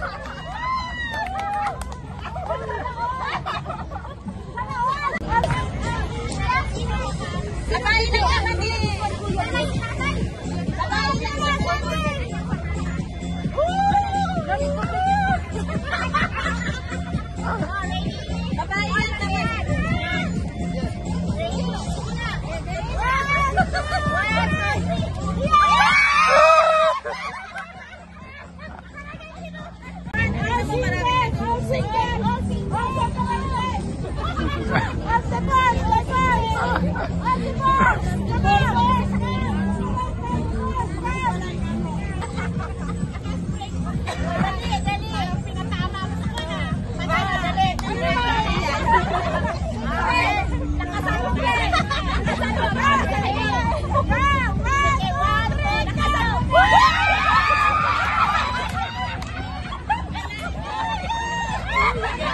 Ha ha ha!